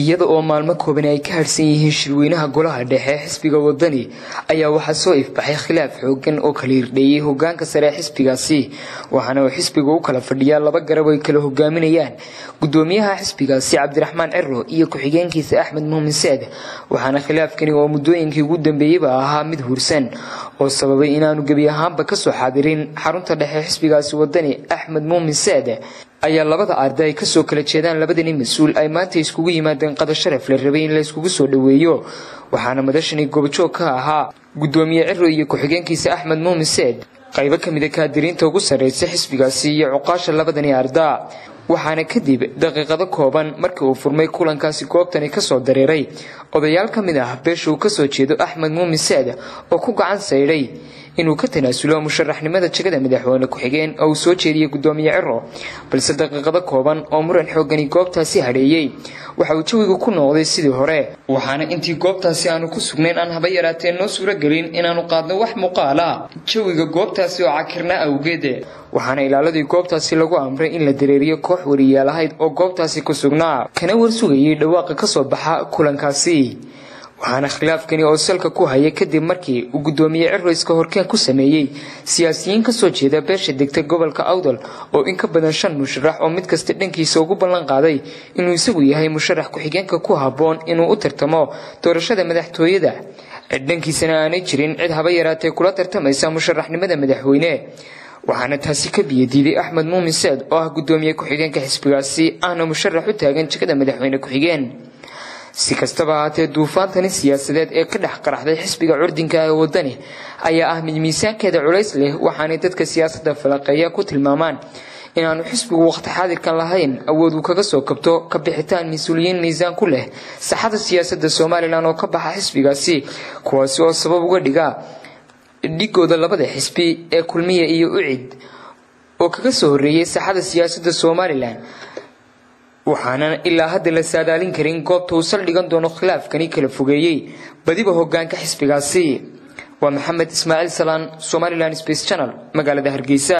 iyada oo maalmo kooban ay ka harsan yihiin shirweynaha golaha dhexe xisbiga wadani ayaa waxaa soo ifbaxay khilaaf xoogan oo kala hirdheeyey hogaanka sare xisbigaasi. Waxaana uu xisbiga u kala fadhiyaa laba garab ay kala hogaaminayaan gudoomiyaha xisbigaasi cabdiraxmaan ciro iyo ku-xigeenkiisa axmed muumin seed waxaana khilaafkani oo muddooyinkii ugu dambeeyeyba ahaa mid hursan oo sababay inaanu gebi ahaanba ka soo xaadirin xarunta dhexe xisbigaasi wadani axmed muumin seed ayaa labada arday ay ka soo kala jeedaan labadani mas'uul ay maanta iskugu yimaadeen qada sharaf la rabay in la iskugu soo dhoweeyo waxaana madashani goobjoog ka ahaa gudoomiye ciro iyo ku-xigeenkiisa axmed muumin seed qaybo ka mida kaadiriinta ugu sarreysa xisbigaasi iyo cuqaasha labadani ardaa waxaana kadib daqiiqado kooban markii uu furmay kulankaasi goobtani ka soo dareeray. Odayaal ka mid ah beesha uu ka soo jeedo axmed muumin seed oo ku gacan saydhay inuu ka tanaasulo musharaxnimada jegada madaxweyne ku-xigeen oo uu soo jeediyey gudoomiye ciro. Balse daqiiqado kooban oo muran xoogani goobtaasi hadheeyey. Waxa uu jawigu ku noqday sidii hore. Waxaana intii goobtaasi aanu ku sugnayn aan haba yaraatee noo suuragelin inaanu qaadno wax muuqaala. Jawiga goobtaasi oo cakirna awgeed waxaana ilaaladii goobtaasi lagu amray in la dareeriyo koox wariyaal ahayd oo goobtaasi ku sugnaa. Kana warsugayay dhawaaqa ka soo baxa kulankaasi waxaana khilaafkani oo salka ku haya kadib markii uu gudoomiye ciro iska horkeen ku sameeyey. Siyaasiyiin ka soo jeeda beesha degta gobolka awdal oo in ka badan shan musharax oo mid kasta dhankiisa ugu ballan qaaday inuu isagu yahay musharax ku-xigeenka ku habboon inuu u tartamo doorashada madaxtooyada. Dhankiisana aanay jirin cid haba yaraatee kula tartamaysa musharaxnimada madaxweyne. Waxaana taasi ka biyadiiday axmed muumin seed oo ah gudoomiye ku-xigeenka xisbigaasi ahna musharax u taagan jegada madaxweyne ku-xigeen si kastaba ahaatee duufaantani siyaasadeed ee ka dhex qaraxday xisbiga curdinka ee wadani ayaa ah mid miisaankeeda culays leh waxaanay dadka siyaasadda falaqeeya ku tilmaamaan. Inaanu xisbigu waqti xaadirkan lahayn awood uu kaga soo kabto ka bixitaan mas'uuliyiin miisaan ku leh saxada siyaasadda somalilan oo ka baxa xisbigaasi kuwaasi oo sabab uga dhiga dhigooda labada xisbi ee kulmiya iyo ucid. Oo kaga soo horreeyey saxada siyaasadda somalilan waxaana ilaa hadda la saadaalin karin goobta uu saldhigan doono khilaafkani kala fogeeyey. Badiba hogaanka xisbigaasi. Waa maxamed ismaaciil salaan somalilan space channel magaalada hargeysa